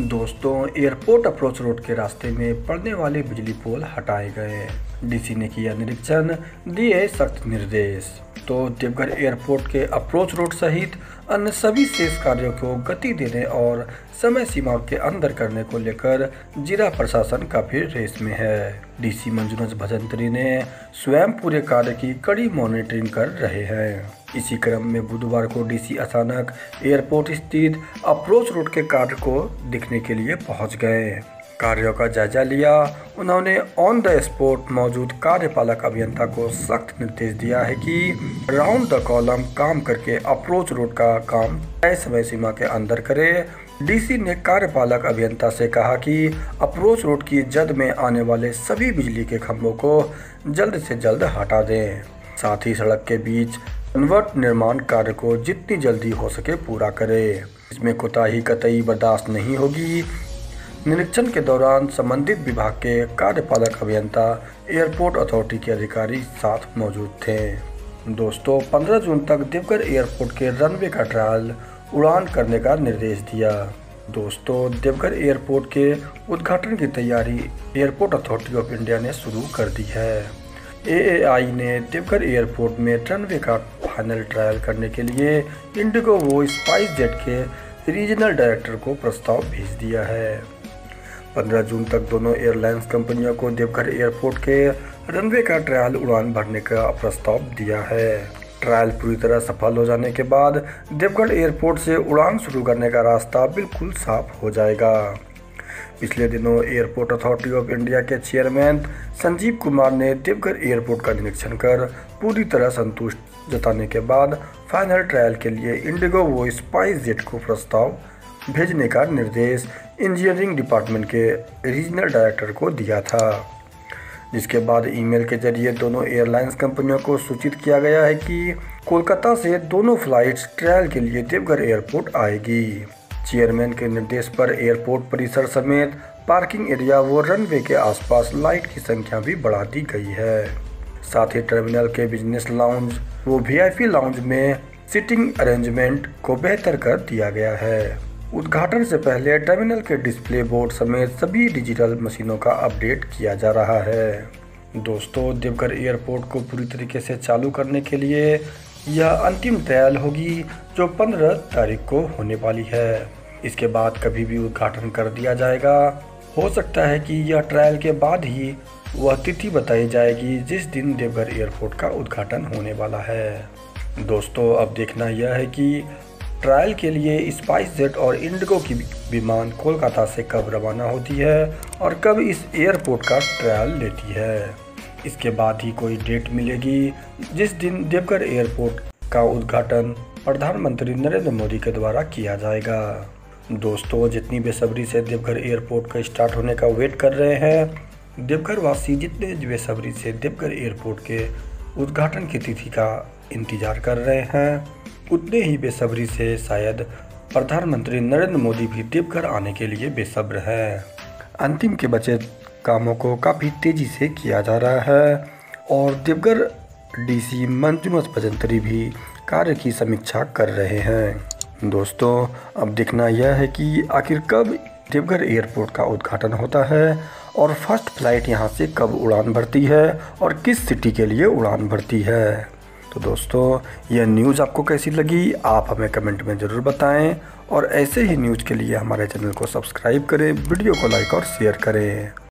दोस्तों, airport approach road के रास्ते में पड़ने वाले बिजली पोल हटाए गए। डीसी ने किया निरीक्षण, दिए सख्त निर्देश। तो देवघर एयरपोर्ट के अप्रोच रोड सहित अन्य सभी शेष कार्यों को गति देने और समय सीमा के अंदर करने को लेकर जिला प्रशासन काफ़ी रेस में है। डीसी मंजुनाथ भजंत्री ने स्वयं पूरे कार्य की कड़ी मॉनिटरिंग कर रहे हैं। इसी क्रम में बुधवार को डीसी अचानक एयरपोर्ट स्थित अप्रोच रोड के कार्य को देखने के लिए पहुँच गए। कार्यों का जायजा लिया। उन्होंने ऑन द स्पॉट मौजूद कार्यपालक अभियंता को सख्त निर्देश दिया है कि राउंड द कॉलम काम करके अप्रोच रोड का काम तय समय सीमा के अंदर करे। डीसी ने कार्यपालक अभियंता से कहा कि अप्रोच रोड की जद में आने वाले सभी बिजली के खंभों को जल्द से जल्द हटा दें। साथ ही सड़क के बीच कन्वर्ट निर्माण कार्य को जितनी जल्दी हो सके पूरा करे। इसमें कोताही कतई बर्दाश्त नहीं होगी। निरीक्षण के दौरान संबंधित विभाग के कार्यपालक अभियंता, एयरपोर्ट अथॉरिटी के अधिकारी साथ मौजूद थे। दोस्तों 15 जून तक देवघर एयरपोर्ट के रनवे का ट्रायल उड़ान करने का निर्देश दिया। दोस्तों, देवघर एयरपोर्ट के उद्घाटन की तैयारी एयरपोर्ट अथॉरिटी ऑफ़ इंडिया ने शुरू कर दी है। एएआई ने देवघर एयरपोर्ट में रनवे का फाइनल ट्रायल करने के लिए इंडिगो वो स्पाइस जेट के रीजनल डायरेक्टर को प्रस्ताव भेज दिया है। 15 जून तक दोनों एयरलाइंस कंपनियों को देवघर एयरपोर्ट के रनवे का ट्रायल उड़ान भरने का प्रस्ताव दिया है। ट्रायल पूरी तरह सफल हो जाने के बाद देवघर एयरपोर्ट से उड़ान शुरू करने का रास्ता बिल्कुल साफ़ हो जाएगा। पिछले दिनों एयरपोर्ट अथॉरिटी ऑफ़ इंडिया के चेयरमैन संजीव कुमार ने देवघर एयरपोर्ट का निरीक्षण कर पूरी तरह संतुष्ट जताने के बाद फाइनल ट्रायल के लिए इंडिगो वो स्पाइस जेट को प्रस्ताव भेजने का निर्देश इंजीनियरिंग डिपार्टमेंट के रीजनल डायरेक्टर को दिया था। जिसके बाद ईमेल के ज़रिए दोनों एयरलाइंस कंपनियों को सूचित किया गया है कि कोलकाता से दोनों फ्लाइट्स ट्रायल के लिए देवघर एयरपोर्ट आएगी। चेयरमैन के निर्देश पर एयरपोर्ट परिसर समेत पार्किंग एरिया व रनवे के आसपास लाइट की संख्या भी बढ़ा दी गई है। साथ ही टर्मिनल के बिज़नेस लाउंज व वीआईपी लाउंज में सिटिंग अरेंजमेंट को बेहतर कर दिया गया है। उद्घाटन से पहले टर्मिनल के डिस्प्ले बोर्ड समेत सभी डिजिटल मशीनों का अपडेट किया जा रहा है। दोस्तों, देवघर एयरपोर्ट को पूरी तरीके से चालू करने के लिए यह अंतिम ट्रायल होगी जो 15 तारीख को होने वाली है। इसके बाद कभी भी उद्घाटन कर दिया जाएगा। हो सकता है कि यह ट्रायल के बाद ही वह तिथि बताई जाएगी जिस दिन देवघर एयरपोर्ट का उद्घाटन होने वाला है। दोस्तों, अब देखना यह है कि ट्रायल के लिए स्पाइस जेट और इंडिगो की विमान कोलकाता से कब रवाना होती है और कब इस एयरपोर्ट का ट्रायल लेती है। इसके बाद ही कोई डेट मिलेगी जिस दिन देवघर एयरपोर्ट का उद्घाटन प्रधानमंत्री नरेंद्र मोदी के द्वारा किया जाएगा। दोस्तों, जितनी बेसब्री से देवघर एयरपोर्ट का स्टार्ट होने का वेट कर रहे हैं देवघर वासी जितने बेसब्री से देवघर एयरपोर्ट के उद्घाटन की तिथि का इंतज़ार कर रहे हैं। उतने ही बेसब्री से शायद प्रधानमंत्री नरेंद्र मोदी भी देवघर आने के लिए बेसब्र है। अंतिम के बचे कामों को काफ़ी तेज़ी से किया जा रहा है और देवघर डीसी मंजुनाथ भजंत्री भी कार्य की समीक्षा कर रहे हैं। दोस्तों, अब देखना यह है कि आखिर कब देवघर एयरपोर्ट का उद्घाटन होता है और फ़र्स्ट फ़्लाइट यहाँ से कब उड़ान भरती है और किस सिटी के लिए उड़ान भरती है? तो दोस्तों, यह न्यूज़ आपको कैसी लगी? आप हमें कमेंट में ज़रूर बताएँ और ऐसे ही न्यूज़ के लिए हमारे चैनल को सब्सक्राइब करें, वीडियो को लाइक और शेयर करें।